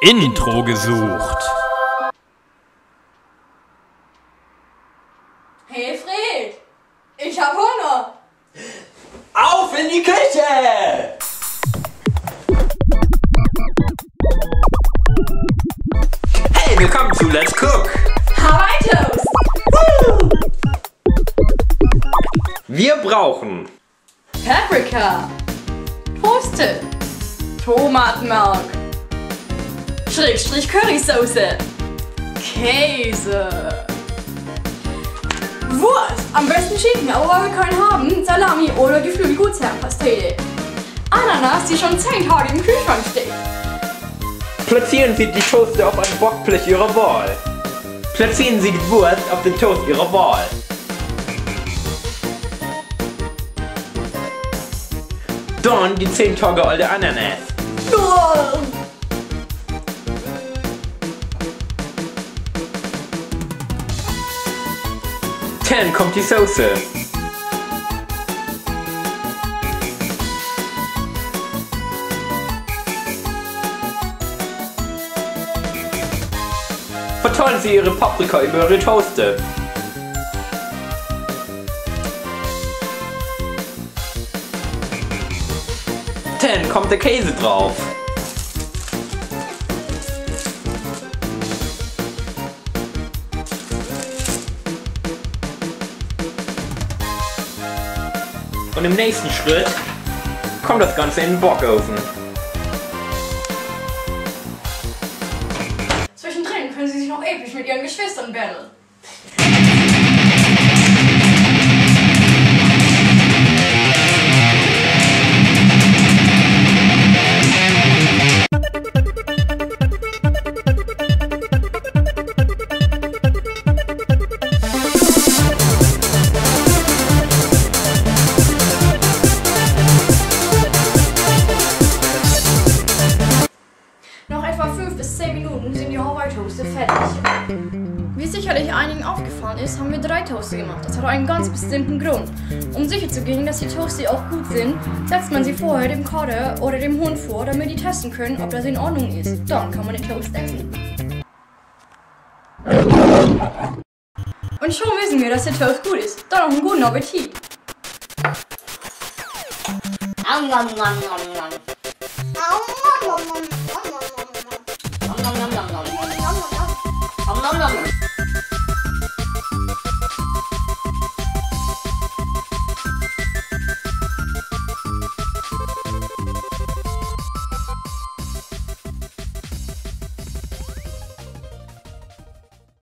Intro gesucht. Hey Fred, ich hab Hunger. Auf in die Küche! Hey, willkommen zu Let's Cook! Hawaii Toast. Wir brauchen Paprika. Toasted. Tomatenmark. Schrägstrich Currysoße. Käse. Wurst. Am besten Schinken, aber weil wir keinen haben, Salami oder geflügelte Gutsherrenpastete. Ananas, die schon 10 Tage im Kühlschrank steht. Platzieren Sie die Toaste auf ein Backblech Ihrer Wahl. Platzieren Sie die Wurst auf den Toast Ihrer Wahl. Dann die 10 Tage alte Ananas. Dann kommt die Soße. Verteilen Sie Ihre Paprika über Ihre Toaste. Dann kommt der Käse drauf. Und im nächsten Schritt kommt das Ganze in den Backofen. Zwischendrin können sie sich noch episch mit ihren Geschwistern battlen. Bis 10 Minuten sind die Hawaii Toaste fertig. Wie sicherlich einigen aufgefallen ist, haben wir drei Toaste gemacht. Das hat einen ganz bestimmten Grund. Um sicherzugehen, dass die Toaste auch gut sind, setzt man sie vorher dem Kater oder dem Hund vor, damit die testen können, ob das in Ordnung ist. Dann kann man den Toast essen. Und schon wissen wir, dass der Toast gut ist. Dann noch einen guten Appetit. Nom nom nom nom nom.